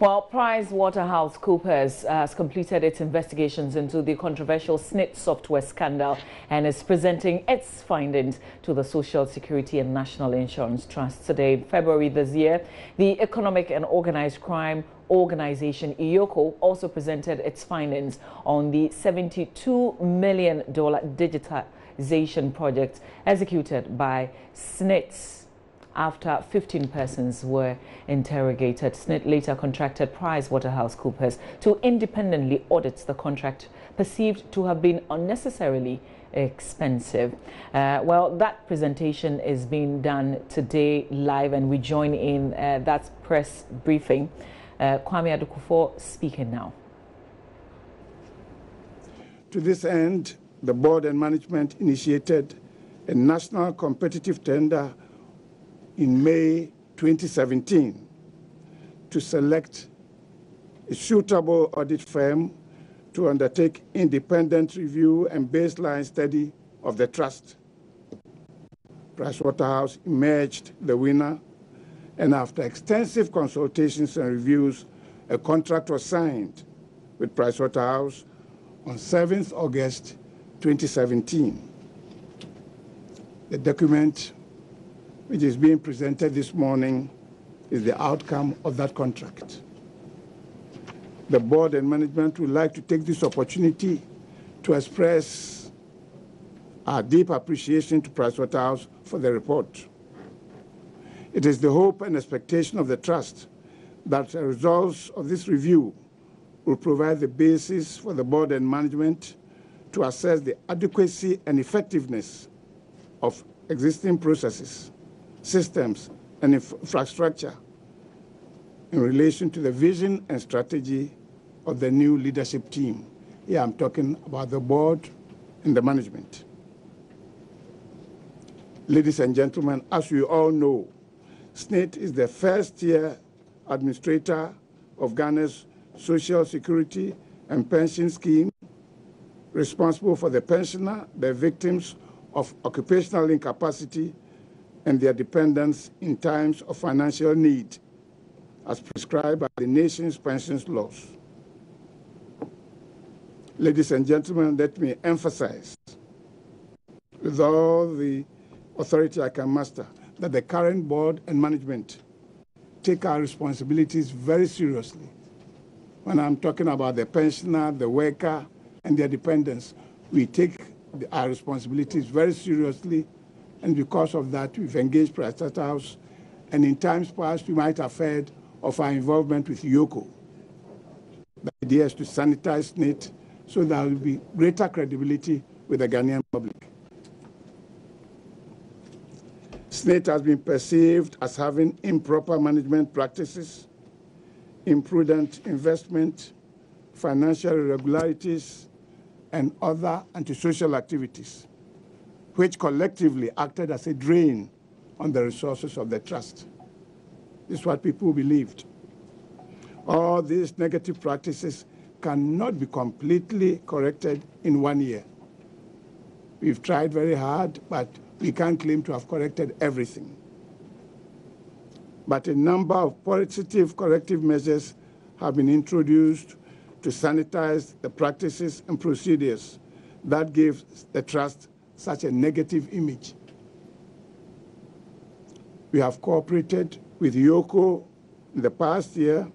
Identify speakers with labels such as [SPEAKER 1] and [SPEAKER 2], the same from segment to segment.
[SPEAKER 1] Well, PricewaterhouseCoopers has completed its investigations into the controversial SSNIT software scandal and is presenting its findings to the Social Security and National Insurance Trust today. February this year, the Economic and Organized Crime organization EOCO also presented its findings on the $72 million digitization project executed by SSNITs after 15 persons were interrogated. SSNIT later contracted PricewaterhouseCoopers to independently audit the contract perceived to have been unnecessarily expensive. Uh, well, that presentation is being done today live, and we join in uh, that press briefing. Uh, Kwame Addo Kufuor speaking now.
[SPEAKER 2] To this end, the board and management initiated a national competitive tender in May 2017 to select a suitable audit firm to undertake independent review and baseline study of the trust. Pricewaterhouse emerged the winner, and after extensive consultations and reviews, a contract was signed with Pricewaterhouse on 7th August 2017. The document which is being presented this morning is the outcome of that contract. The board and management would like to take this opportunity to express our deep appreciation to Pricewaterhouse for the report. It is the hope and expectation of the trust that the results of this review will provide the basis for the board and management to assess the adequacy and effectiveness of existing processes systems, and infrastructure in relation to the vision and strategy of the new leadership team. Here I'm talking about the board and the management. Ladies and gentlemen, as we all know, SSNIT is the first year administrator of Ghana's social security and pension scheme, responsible for the pensioner, the victims of occupational incapacity, and their dependents in times of financial need, as prescribed by the nation's pensions laws. Ladies and gentlemen, let me emphasize with all the authority I can muster that the current board and management take our responsibilities very seriously. When I'm talking about the pensioner, the worker, and their dependents, we take our responsibilities very seriously and because of that, we've engaged Pricewaterhouse. And in times past, we might have heard of our involvement with EOCO. The idea is to sanitize SSNIT so there will be greater credibility with the Ghanaian public. SSNIT has been perceived as having improper management practices, imprudent investment, financial irregularities, and other antisocial activities which collectively acted as a drain on the resources of the trust. This is what people believed. All these negative practices cannot be completely corrected in one year. We've tried very hard, but we can't claim to have corrected everything. But a number of positive corrective measures have been introduced to sanitize the practices and procedures that give the trust such a negative image. We have cooperated with EOCO in the past year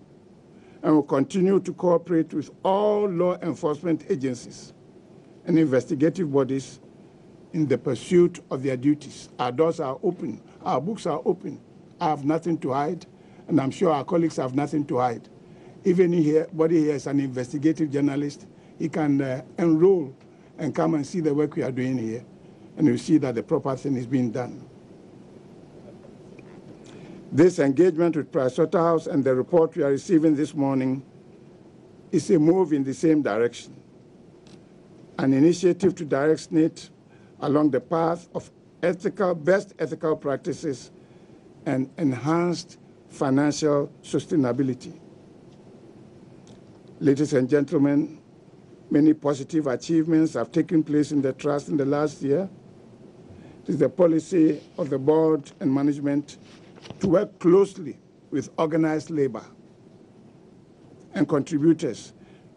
[SPEAKER 2] and will continue to cooperate with all law enforcement agencies and investigative bodies in the pursuit of their duties. Our doors are open, our books are open. I have nothing to hide, and I'm sure our colleagues have nothing to hide. Even here, body here is an investigative journalist. He can uh, enroll and come and see the work we are doing here and you see that the proper thing is being done. This engagement with Pricewaterhouse and the report we are receiving this morning is a move in the same direction, an initiative to direct SSNIT along the path of ethical, best ethical practices and enhanced financial sustainability. Ladies and gentlemen, many positive achievements have taken place in the trust in the last year. It is the policy of the board and management to work closely with organized labor and contributors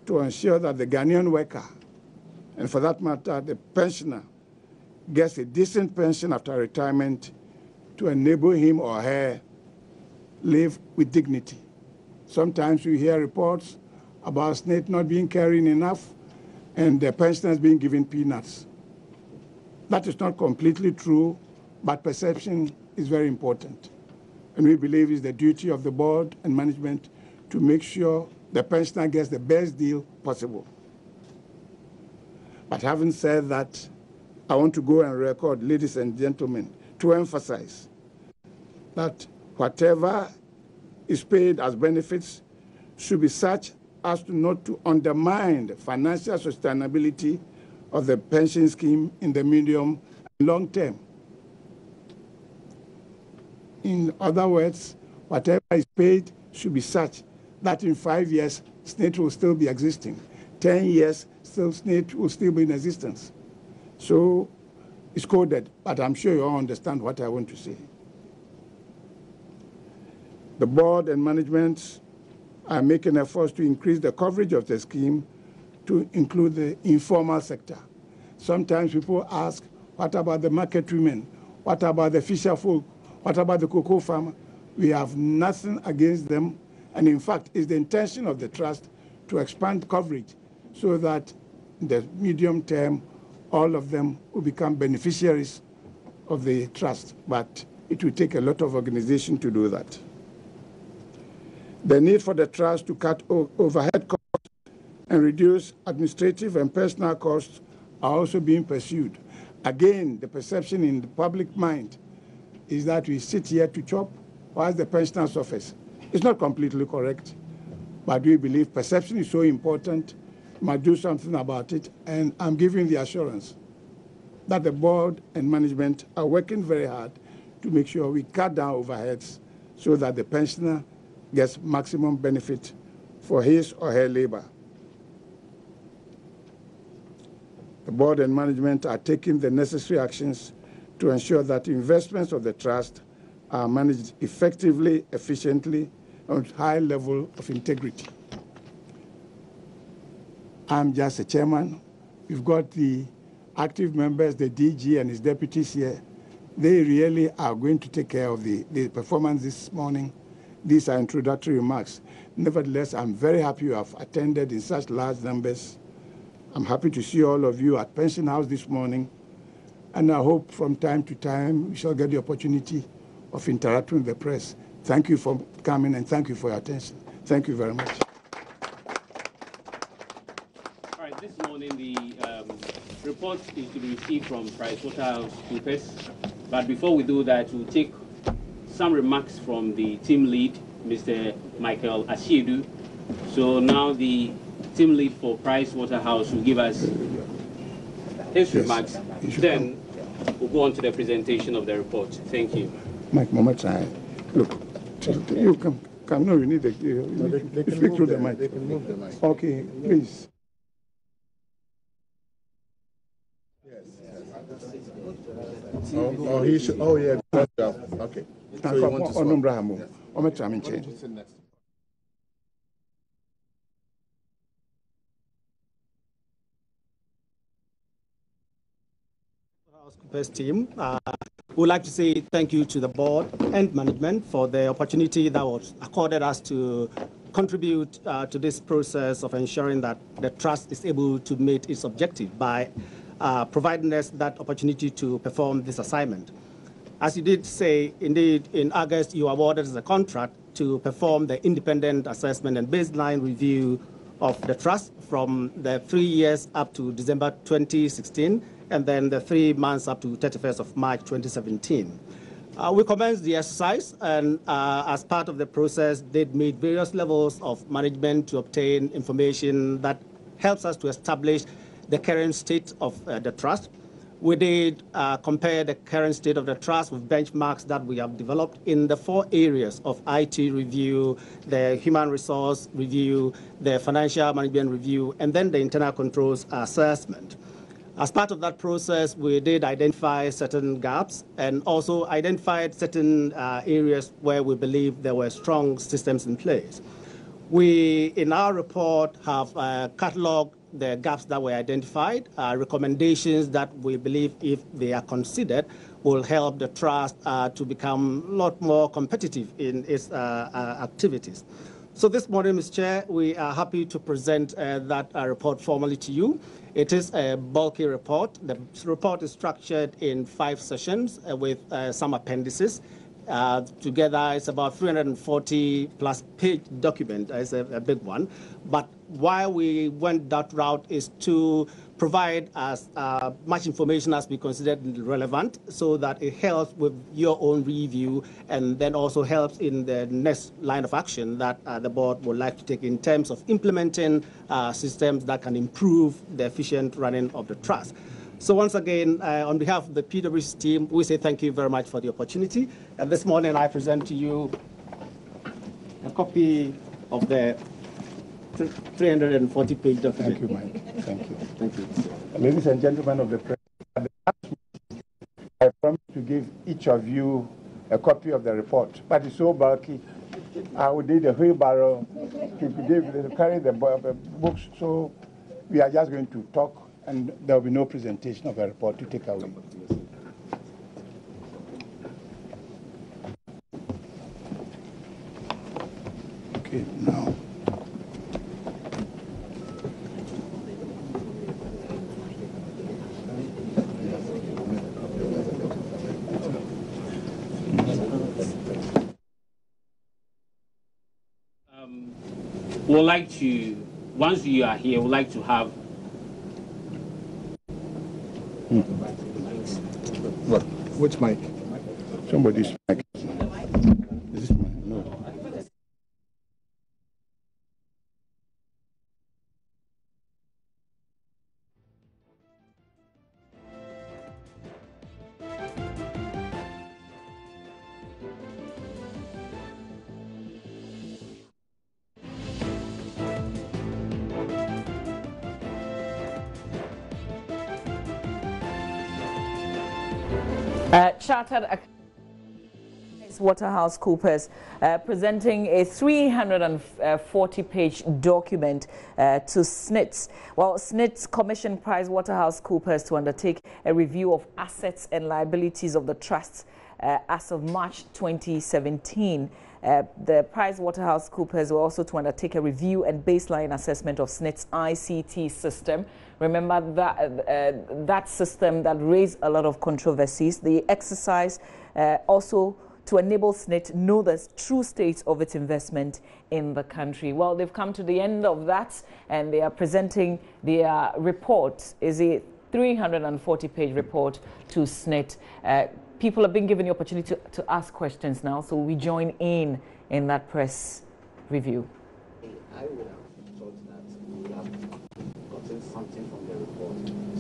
[SPEAKER 2] to ensure that the Ghanaian worker, and for that matter, the pensioner, gets a decent pension after retirement to enable him or her live with dignity. Sometimes we hear reports about SSNIT not being carrying enough and the pensioners being given peanuts. That is not completely true, but perception is very important. And we believe it's the duty of the board and management to make sure the pensioner gets the best deal possible. But having said that, I want to go and record, ladies and gentlemen, to emphasize that whatever is paid as benefits should be such as to not to undermine financial sustainability of the pension scheme in the medium and long term. In other words, whatever is paid should be such that in five years, SSNIT will still be existing. Ten years, still SSNIT will still be in existence. So it's coded, but I'm sure you all understand what I want to say. The board and management are making efforts to increase the coverage of the scheme to include the informal sector. Sometimes people ask, what about the market women? What about the fisher folk? What about the cocoa farmer? We have nothing against them. And in fact, it's the intention of the trust to expand coverage so that in the medium term, all of them will become beneficiaries of the trust. But it will take a lot of organization to do that. The need for the trust to cut overhead costs and reduce administrative and personal costs are also being pursued. Again, the perception in the public mind is that we sit here to chop whilst the pensioners office. It's not completely correct, but we believe perception is so important, we must do something about it, and I'm giving the assurance that the board and management are working very hard to make sure we cut down overheads so that the pensioner gets maximum benefit for his or her labor. The board and management are taking the necessary actions to ensure that investments of the trust are managed effectively, efficiently, and high level of integrity. I'm just a chairman. We've got the active members, the DG and his deputies here. They really are going to take care of the, the performance this morning these are introductory remarks. Nevertheless, I'm very happy you have attended in such large numbers. I'm happy to see all of you at Pension House this morning, and I hope from time to time we shall get the opportunity of interacting with the press. Thank you for coming and thank you for your attention. Thank you very much.
[SPEAKER 3] All right, this morning the um, report is to be received from PricewaterhouseCoopers, but before we do that, we'll take some remarks from the team lead, Mr. Michael Asiedu. So now the team lead for Pricewaterhouse will give us his yes. remarks. Then we'll go on to the presentation of the report. Thank you.
[SPEAKER 2] Mike Momatai, look, you come, come. No, you need the. No, they, they speak through the, the mic.
[SPEAKER 4] They can move the mic.
[SPEAKER 2] Okay, please.
[SPEAKER 4] Oh, oh, he should. Oh, yeah. Ah. Okay. So you want to oh, swap?
[SPEAKER 5] First team, uh, would like to say thank you to the board and management for the opportunity that was accorded us to contribute uh, to this process of ensuring that the trust is able to meet its objective by uh, providing us that opportunity to perform this assignment. As you did say, indeed, in August, you awarded us the contract to perform the independent assessment and baseline review of the trust from the three years up to December 2016, and then the three months up to 31st of March 2017. Uh, we commenced the exercise, and uh, as part of the process, did meet various levels of management to obtain information that helps us to establish the current state of uh, the trust we did uh, compare the current state of the trust with benchmarks that we have developed in the four areas of IT review, the human resource review, the financial management review, and then the internal controls assessment. As part of that process, we did identify certain gaps and also identified certain uh, areas where we believe there were strong systems in place. We, in our report, have uh, cataloged the gaps that were identified, uh, recommendations that we believe, if they are considered, will help the trust uh, to become a lot more competitive in its uh, uh, activities. So this morning, Mr. Chair, we are happy to present uh, that report formally to you. It is a bulky report. The report is structured in five sessions with some appendices. Uh, together, it's about 340 plus page document. It's a, a, big one. But why we went that route is to provide as uh, much information as we consider relevant so that it helps with your own review and then also helps in the next line of action that uh, the board would like to take in terms of implementing uh, systems that can improve the efficient running of the trust. So once again, uh, on behalf of the PwC team, we say thank you very much for the opportunity. And this morning I present to you a copy of the 340-page document.
[SPEAKER 2] Thank you, Mike. Thank you.
[SPEAKER 5] Thank you.
[SPEAKER 2] Ladies and gentlemen of the press, I promise to give each of you a copy of the report, but it's so bulky. I would need a wheelbarrow to, to carry the books, so we are just going to talk and there will be no presentation of a report to take away. Okay, now.
[SPEAKER 3] Um, we'd like to, once you are here, we'd like to have
[SPEAKER 2] What? Which mic? Somebody's mic.
[SPEAKER 1] Uh, chartered Waterhouse uh, presenting a 340 page document uh, to SSNITs. Well, SSNITs commissioned PricewaterhouseCoopers to undertake a review of assets and liabilities of the trust uh, as of March 2017. Uh, the PricewaterhouseCoopers were also to undertake a review and baseline assessment of SSNIT's ICT system Remember that, uh, that system that raised a lot of controversies. The exercise uh, also to enable SSNIT know the true state of its investment in the country. Well, they've come to the end of that and they are presenting their report. Is a 340-page report to SSNIT. Uh, people have been given the opportunity to, to ask questions now, so we join in in that press review.
[SPEAKER 6] I would have thought that we have something from the report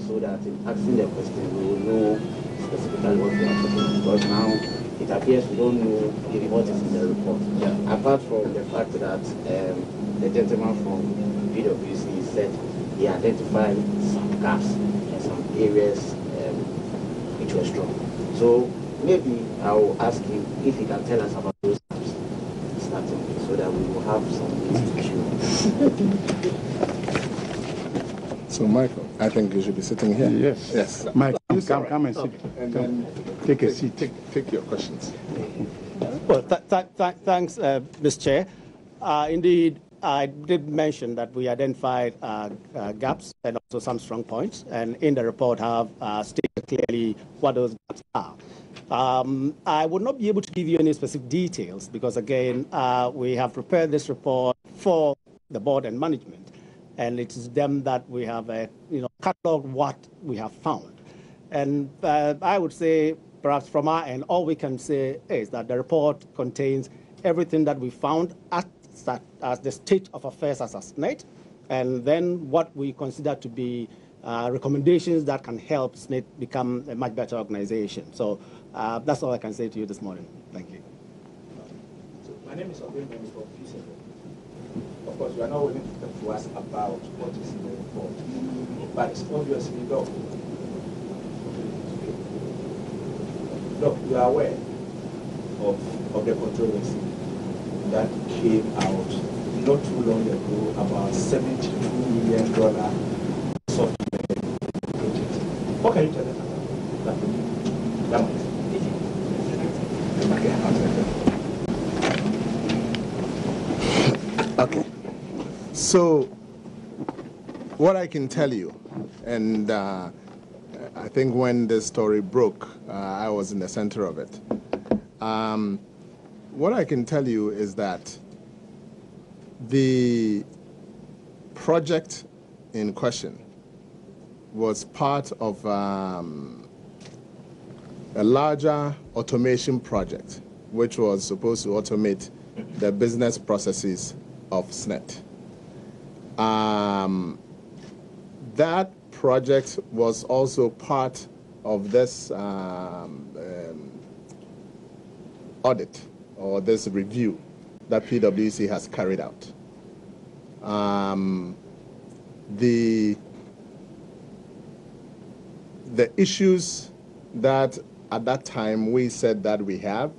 [SPEAKER 6] so that in asking the question we will know specifically what we are talking because now it appears we don't know what is in the report. Yeah. Apart from the fact that um, the gentleman from PwC said he identified some gaps in some areas um, which were strong. So maybe I will ask him if he can tell us about those gaps starting so that we will have some issue.
[SPEAKER 4] So, Michael, I think you should be sitting here.
[SPEAKER 2] Yes.
[SPEAKER 4] Yes.
[SPEAKER 2] Michael, you come, come and sit. And then take a seat.
[SPEAKER 4] Take, take your questions.
[SPEAKER 5] Well, th th th thanks, uh, Mr. Chair. Uh, indeed, I did mention that we identified uh, uh, gaps and also some strong points, and in the report have uh, stated clearly what those gaps are. Um, I would not be able to give you any specific details because, again, uh, we have prepared this report for the board and management and it is them that we have, uh, you know, catalog what we have found. And uh, I would say, perhaps from our end, all we can say is that the report contains everything that we found at, as the state of affairs as a SSNIT, and then what we consider to be uh, recommendations that can help SSNIT become a much better organization. So uh, that's all I can say to you this morning. Thank you.
[SPEAKER 7] My name is Obin of course, you are not willing to talk to us about what is in the report. But obviously, look, look, you are aware of, of the controversy that came out not too long ago about 72 million dollar software project. What can you tell us about that? That.
[SPEAKER 4] Okay. So, what I can tell you, and uh, I think when this story broke, uh, I was in the center of it. Um, what I can tell you is that the project in question was part of um, a larger automation project, which was supposed to automate the business processes of SSNIT. Um, that project was also part of this um, um, audit or this review that PwC has carried out. Um, the the issues that at that time we said that we have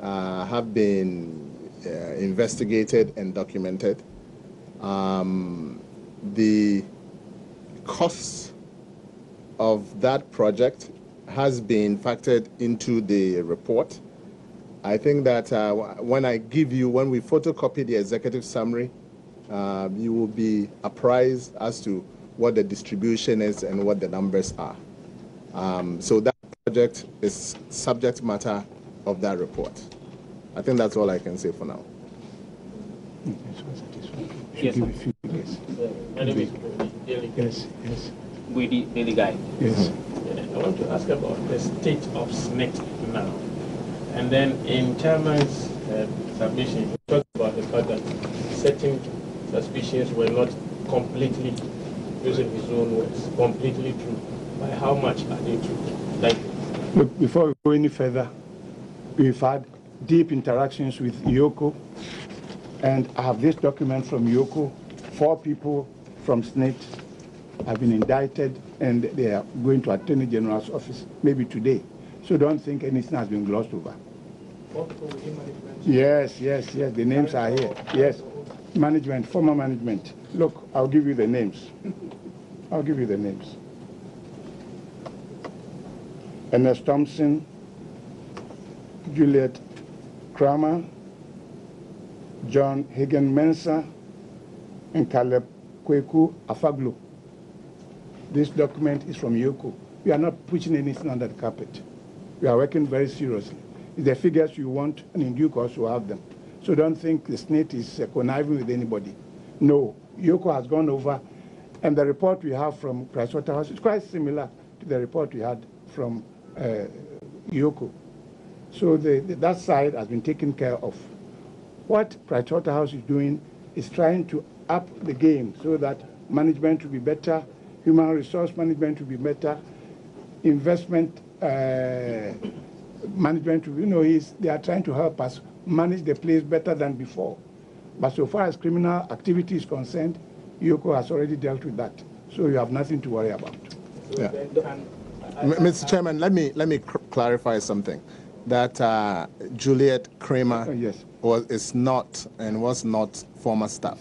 [SPEAKER 4] uh, have been uh, investigated and documented. Um, the costs of that project has been factored into the report. I think that uh, when I give you, when we photocopy the executive summary, uh, you will be apprised as to what the distribution is and what the numbers are. Um, so that project is subject matter of that report. I think that's all I can say for now.
[SPEAKER 3] Yes.
[SPEAKER 2] Give yes.
[SPEAKER 8] My name is.
[SPEAKER 2] Yes, yes,
[SPEAKER 3] Daily, daily guide.
[SPEAKER 2] yes.
[SPEAKER 8] I want to ask about the state of SSNIT now. And then in Chairman's uh, submission, he talked about the fact that certain suspicions were not completely, using his own words, completely true. By how much are they true? Thank you.
[SPEAKER 2] Look, before we go any further, we've had deep interactions with EOCO, and I have this document from EOCO. Four people from SSNIT have been indicted, and they are going to Attorney General's office maybe today. So don't think anything has been glossed over.
[SPEAKER 7] Four people within management.
[SPEAKER 2] Yes, yes, yes, the names are here. Yes, management, former management. Look, I'll give you the names. I'll give you the names. Ernest Thompson, Juliet Kramer, John Hagan Mensah, and Caleb Kweku Afaglu. This document is from EOCO. We are not pushing anything under the carpet. We are working very seriously. If the figures you want, and in due course, you have them. So don't think the SSNIT is uh, conniving with anybody. No, EOCO has gone over, and the report we have from Pricewaterhouse is quite similar to the report we had from uh, EOCO. So the, the, that side has been taken care of. What Pricewaterhouse is doing is trying to up the game so that management will be better, human resource management will be better, investment uh, management, will- you know, is they are trying to help us manage the place better than before. But so far as criminal activity is concerned, EOCO has already dealt with that. So you have nothing to worry about.
[SPEAKER 4] Yeah.
[SPEAKER 7] Then can,
[SPEAKER 4] M- Mr. Chairman, let me let me cr- clarify something. That uh, Juliet Kramer
[SPEAKER 2] Oh, yes.
[SPEAKER 4] was is not and was not former staff.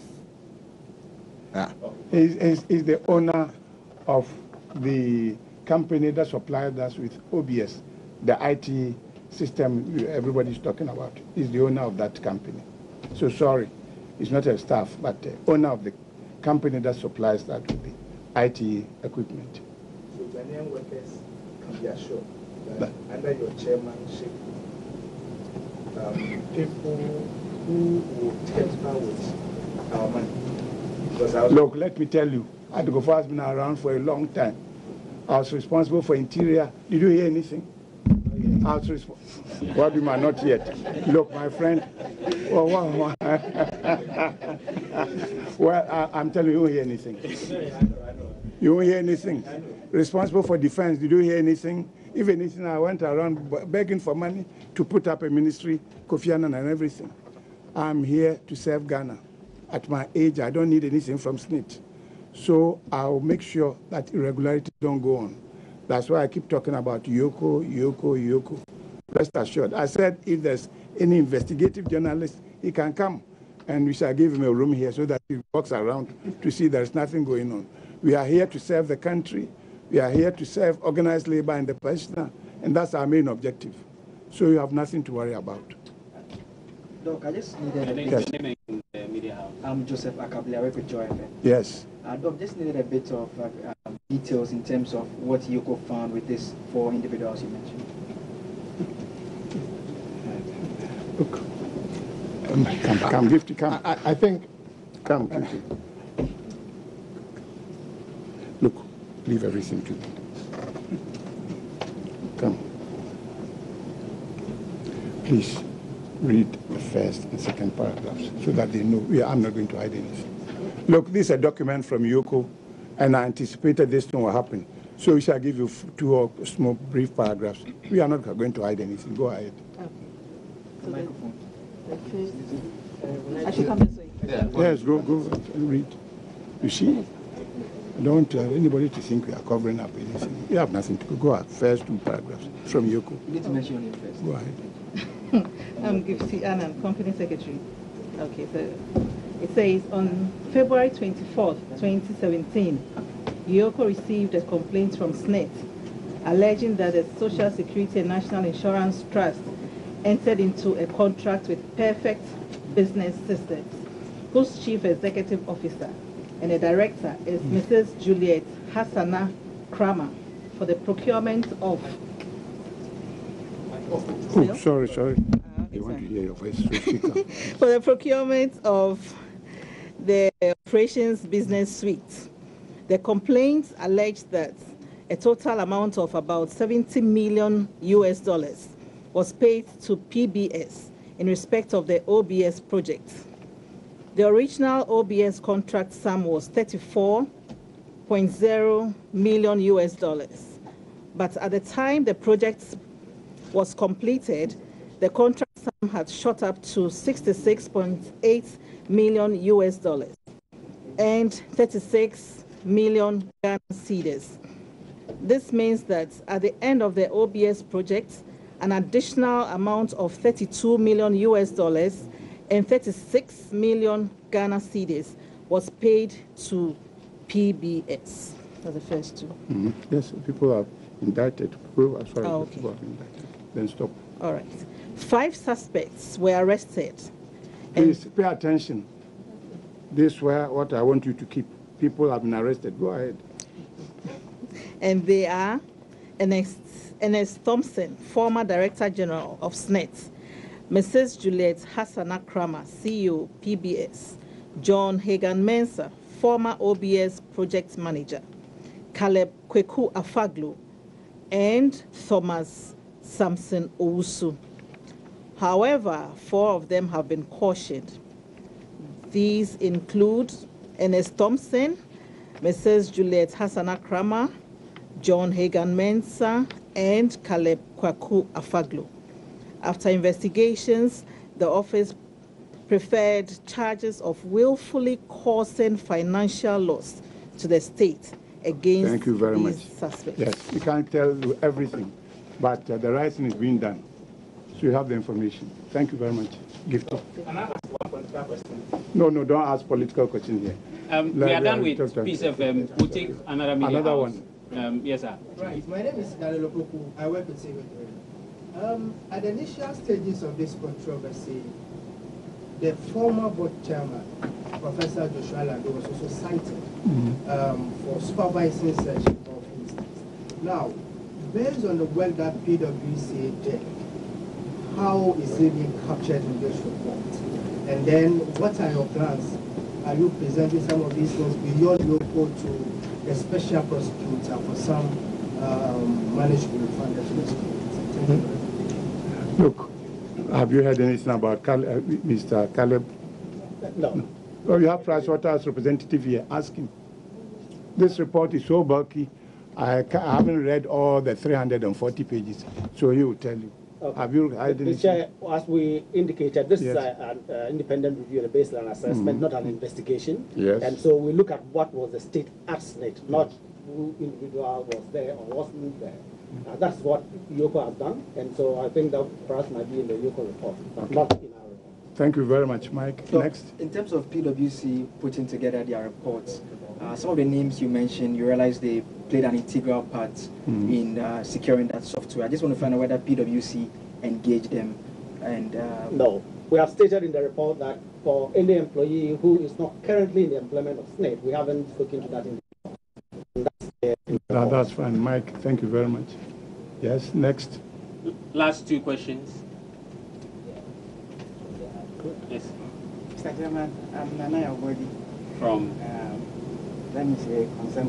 [SPEAKER 4] Yeah.
[SPEAKER 2] He's, he's, he's the owner of the company that supplied us with OBS, the IT system you- everybody's talking about. He's the owner of that company. So sorry, he's not a staff, but the owner of the company that supplies that with the IT equipment.
[SPEAKER 7] so Ghanaian workers can be assured that under your chairmanship, um, people who will tamper with our money. Because I was
[SPEAKER 2] Look, let me tell you, Adogofo has been around for a long time. I was responsible for interior. Did you hear anything? I was responsible. What do you mean, not yet? Look, my friend. Well, well, well I, I'm telling you, you won't hear anything. You won't hear anything. Responsible for defense. Did you hear anything? If anything, I went around begging for money to put up a ministry, Kofi Annan and everything. I'm here to serve Ghana. At my age, I don't need anything from SSNIT. So I'll make sure that irregularities don't go on. That's why I keep talking about EOCO, EOCO, EOCO. Rest assured. I said if there's any investigative journalist, he can come and we shall give him a room here so that he walks around to see there's nothing going on. We are here to serve the country. We are here to serve organized labor and the pensioner, and that's our main objective. So you have nothing to worry about.
[SPEAKER 9] Doc, I just needed a
[SPEAKER 2] Yes.
[SPEAKER 9] bit. I'm Joseph Akabli, I work with Joy FM.
[SPEAKER 2] Yes.
[SPEAKER 9] Uh, Doc, just needed a bit of uh, um, details in terms of what EOCO found with these four individuals you mentioned.
[SPEAKER 2] Look. Um, come, come, Gifty, come.
[SPEAKER 4] I, I think.
[SPEAKER 2] Come, Gifty. Look, leave everything to me. Come. Please read the first and second paragraphs so that they know. Yeah, I'm not going to hide anything. Look, this is a document from EOCO, and I anticipated this thing will happen. So we shall give you two or small brief paragraphs. We are not going to hide anything. Go ahead.
[SPEAKER 9] The microphone.
[SPEAKER 1] Uh, I should come this way.
[SPEAKER 2] Yes, go, go, read. You see? I don't want to have anybody to think we are covering up anything. We have nothing to go. Go ahead. First two paragraphs from EOCO.
[SPEAKER 9] You need to mention your name first.
[SPEAKER 2] Go ahead.
[SPEAKER 10] I'm Gifty Annan, Company Secretary. Okay, so it says on February 24th, 2017, EOCO received a complaint from SSNIT alleging that the Social Security and National Insurance Trust entered into a contract with Perfect Business Systems, whose chief executive officer and the director is Mrs. Juliet Hassana Kramer for the procurement of
[SPEAKER 2] Oh, sorry, sorry. Uh, I want to hear your voice. So speak up.
[SPEAKER 10] for the procurement of the operations business suite. The complaints allege that a total amount of about 70 million US dollars was paid to PBS in respect of the OBS project. The original OBS contract sum was 34.0 million US dollars. But at the time the project was completed, the contract sum had shot up to 66.8 million US dollars and 36 million Ghana cedis. This means that at the end of the OBS project, an additional amount of 32 million US dollars and 36 million Ghana cedis was paid to PBS. That's the first two.
[SPEAKER 2] Mhm. Yes, people are indicted. People are sorry,
[SPEAKER 10] Oh, okay.
[SPEAKER 2] people are indicted. Then stop.
[SPEAKER 10] All right. Five suspects were arrested.
[SPEAKER 2] Please pay attention. This is what I want you to keep. People have been arrested. Go ahead.
[SPEAKER 10] and they are Ernest, Ernest Thompson, former Director General of SSNIT, Mrs. Juliet Hassana Kramer, CEO, PBS, John Hagan Mensah, former OBS Project Manager, Caleb Kweku Afaglu, and Thomas Samson Owusu. However, four of them have been cautioned. These include Ernest Thompson, Mrs. Juliet Hassana Kramer, John Hagan Mensah, and Caleb Kwaku Afaglu. After investigations, the office preferred charges of willfully causing financial loss to the state against
[SPEAKER 2] Thank you very
[SPEAKER 10] these
[SPEAKER 2] much.
[SPEAKER 10] suspects.
[SPEAKER 2] Yes, we can't tell you everything, but uh, the right thing is being done. So you have the information. Thank you very much. Gift.
[SPEAKER 8] Can I ask one political question?
[SPEAKER 2] No, no, don't ask political questions here.
[SPEAKER 3] Um, we are done
[SPEAKER 2] uh,
[SPEAKER 3] with
[SPEAKER 2] talk to-
[SPEAKER 3] Peace We'll take another media
[SPEAKER 2] Another
[SPEAKER 3] house.
[SPEAKER 2] one.
[SPEAKER 3] Um, yes, sir.
[SPEAKER 11] Right, my name is Daniel Opoku. I work with Save Um, at the initial stages of this controversy, the former board chairman, Professor Joshua Lando, was also cited um, for supervising such of instance. Now, based on the work that PwC did, how is it being captured in this report? And then, what are your plans? Are you presenting some of these things beyond local to a special prosecutor for some um, management funded? Thank you.
[SPEAKER 2] Look, have you heard anything about Cal- uh, Mr. Caleb?
[SPEAKER 5] No.
[SPEAKER 2] Oh, you have Pricewaterhouse representative here. Ask him. This report is so bulky. I, ca- I haven't read all the 340 pages, so he will tell you.
[SPEAKER 5] Okay.
[SPEAKER 2] Have you heard anything?
[SPEAKER 5] Chair, as we indicated, this
[SPEAKER 2] Yes.
[SPEAKER 5] is an uh, independent review and a baseline assessment,
[SPEAKER 2] Mhm.
[SPEAKER 5] not an investigation.
[SPEAKER 2] Yes.
[SPEAKER 5] And so we look at what was the state at SSNIT, not who individual was there or wasn't there. Uh, that's what EOCO has done, and so I think that perhaps might be in the EOCO report, but
[SPEAKER 2] Okay.
[SPEAKER 5] not in our report.
[SPEAKER 2] Thank you very much, Mike.
[SPEAKER 9] So,
[SPEAKER 2] Next.
[SPEAKER 9] In terms of PwC putting together their reports, uh, some of the names you mentioned, you realize they played an integral part
[SPEAKER 2] Mm.
[SPEAKER 9] in uh, securing that software. I just want to find out whether PwC engaged them and. Uh,
[SPEAKER 5] No. We have stated in the report that for any employee who is not currently in the employment of SSNIT, we haven't spoken to that individual. And that's the
[SPEAKER 2] No, that's fine, Mike. Thank you very much. Yes, next.
[SPEAKER 3] Last two questions. Yes,
[SPEAKER 11] Mr. Chairman, I'm Nana Yabodi.
[SPEAKER 3] from
[SPEAKER 11] Um, let me say, concern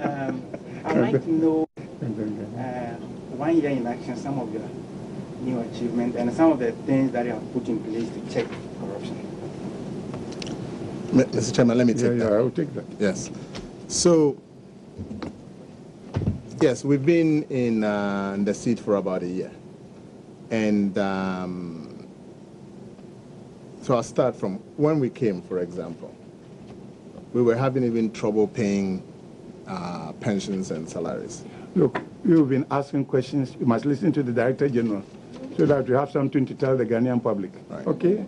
[SPEAKER 11] um, I'd like to know uh, one year in action, some of your new achievements and some of the things that you have put in place to check corruption.
[SPEAKER 4] Mr. Chairman, let me take
[SPEAKER 2] Yeah,
[SPEAKER 4] that.
[SPEAKER 2] yeah, I'll take that.
[SPEAKER 4] Yes. So, yes, we've been in uh, the seat for about a year. And um, so I'll start from when we came, for example. We were having even trouble paying uh, pensions and salaries.
[SPEAKER 2] Look, you've been asking questions. You must listen to the Director General so that you have something to tell the Ghanaian public.
[SPEAKER 4] Right.
[SPEAKER 2] Okay?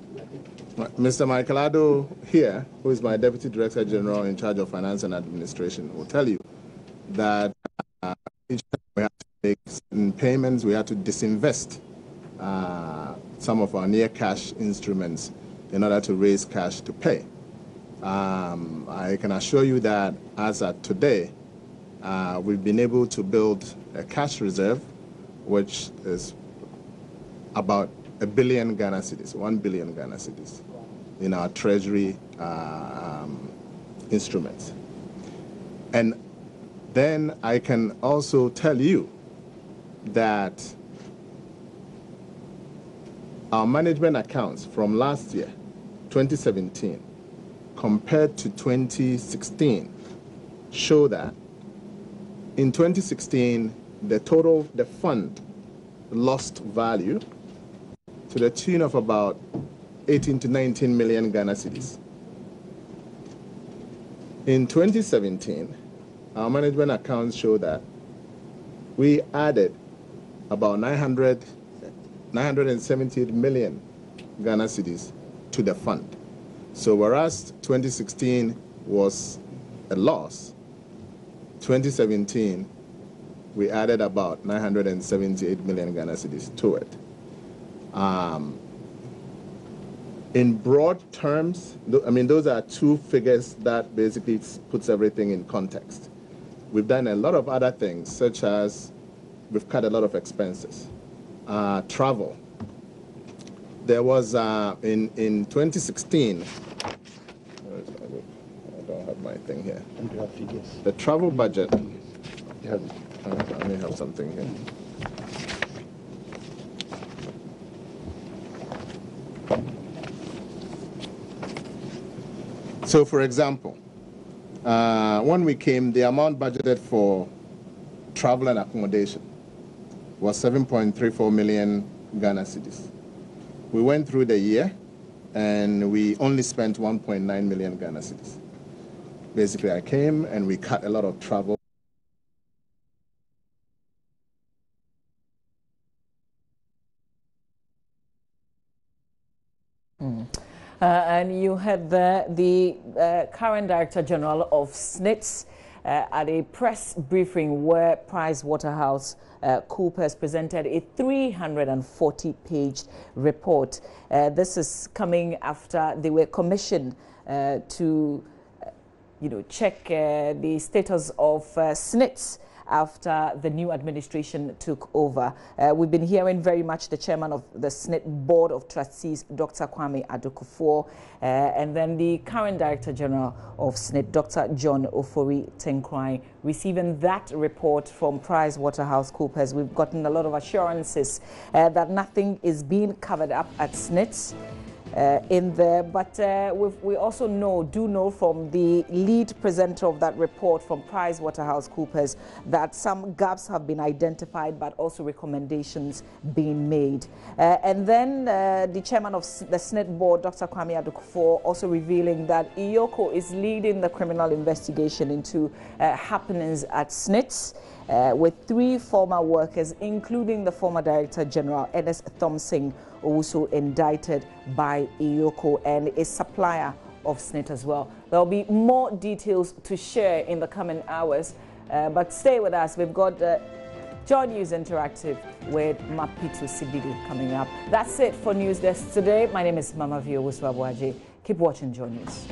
[SPEAKER 4] Mr. Michael Ado here, who is my Deputy Director General in charge of Finance and Administration, will tell you that uh, each time we have to make certain payments, we have to disinvest uh, some of our near cash instruments in order to raise cash to pay. Um, I can assure you that as at today, uh, we've been able to build a cash reserve, which is about a billion Ghana cedis, one billion Ghana cedis, in our treasury uh, um, instruments. And then I can also tell you that our management accounts from last year, 2017, compared to 2016, show that in 2016, the total, the fund lost value to the tune of about 18 to 19 million Ghana cedis. In 2017, our management accounts show that we added about 900, 978 million Ghana cedis to the fund. So whereas 2016 was a loss, 2017 we added about 978 million Ghana cedis to it. Um, in broad terms, th- I mean, those are two figures that basically puts everything in context. We've done a lot of other things, such as we've cut a lot of expenses. Uh, travel. There was, uh, in, in 2016, where is my? I don't have my thing here.
[SPEAKER 2] And you have figures.
[SPEAKER 4] The travel budget,
[SPEAKER 2] have
[SPEAKER 4] uh, I may have something here. So, for example, uh, when we came, the amount budgeted for travel and accommodation was 7.34 million Ghana cedis. We went through the year and we only spent 1.9 million Ghana cedis. Basically, I came and we cut a lot of travel.
[SPEAKER 1] Uh, and you had the, the uh, current Director General of SSNITs uh, at a press briefing where Price Waterhouse uh, Coopers presented a 340 page report. Uh, this is coming after they were commissioned uh, to uh, you know, check the status of SSNITs after the new administration took over. Uh, we've been hearing very much the chairman of the SSNIT Board of Trustees, Dr. Kwame Addo Kufuor, uh, and then the current Director General of SSNIT, Dr. John Ofori Tenkorang, receiving that report from PricewaterhouseCoopers. We've gotten a lot of assurances uh, that nothing is being covered up at SSNITs uh, in there. But uh, we also know, do know from the lead presenter of that report from PricewaterhouseCoopers that some gaps have been identified, but also recommendations being made. Uh, and then uh, the chairman of the SSNIT board, Dr. Kwame Addo Kufuor, also revealing that EOCO is leading the criminal investigation into uh, happenings at SSNITs. Uh, with three former workers, including the former Director General, Ernest Thompson, also indicted by EOCO and a supplier of SSNIT as well. There will be more details to share in the coming hours, uh, but stay with us. We've got uh, Joy News Interactive with Mapitu Sibidi coming up. That's it for News Desk today. My name is Mama Vio Keep watching Joy News.